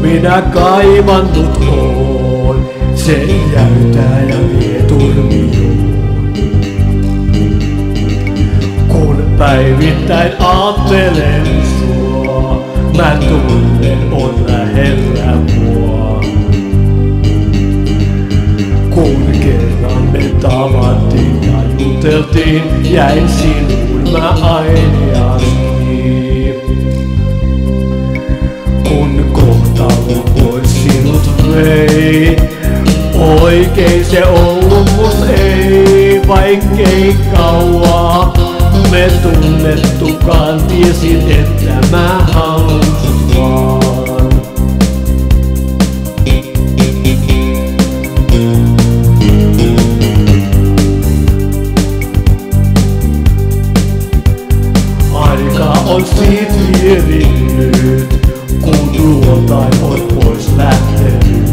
Minä kaivannut oon, se jäytää ja vie turmioon. Kun päivittäin aattelen sua, mä tunnen on lähellä mua. Juteltiin, jäin sinuun mä ainiasti. Kun kohtalo pois sinut vei, oikein se ollut on siitä vierinyt, kun luotain on pois lähtenyt.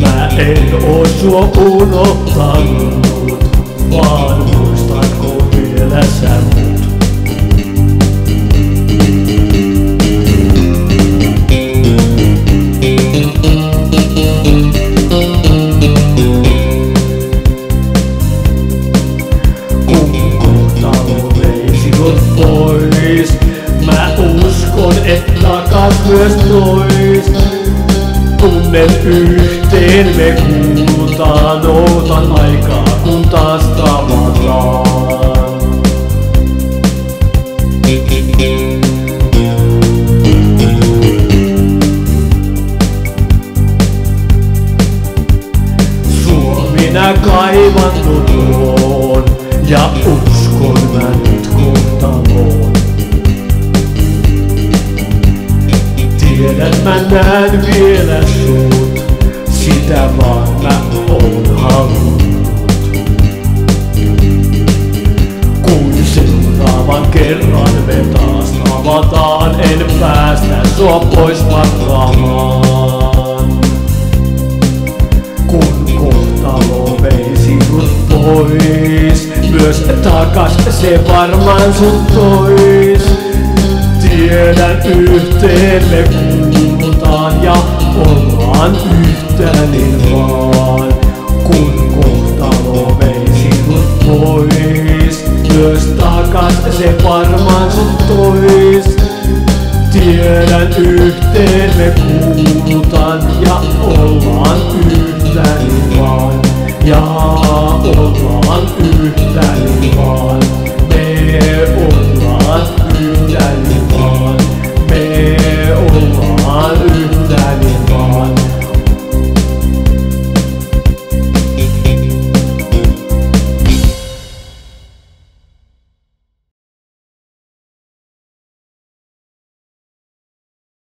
Mä en oo sua unohtanut, vaan muistatko vielä sä pois, mä uskon, että takas myös tois. Tunnen yhteen me kuulutaan, ootan aikaa kun taas tavataan. Sua minä kaivannut oon ja uskon mä Tiedän mä näen vielä sut, sitä vaan mä oon halunnut. Kun seuraavan kerran me taas avataan, en päästä sua pois matkaamaan. Kun kohtalo vei sinut pois, myös takas se varmaan sut tois. Tiedän yhteen me kuulutaan ja ollaan yhtä niin vaan. Kun kohtalo vei sinut pois, myös takas se varmaan sut tois. Tiedän yhteen me kuulutaan ja ollaan yhtä niin vaan. Ja ollaan yhtä niin vaan.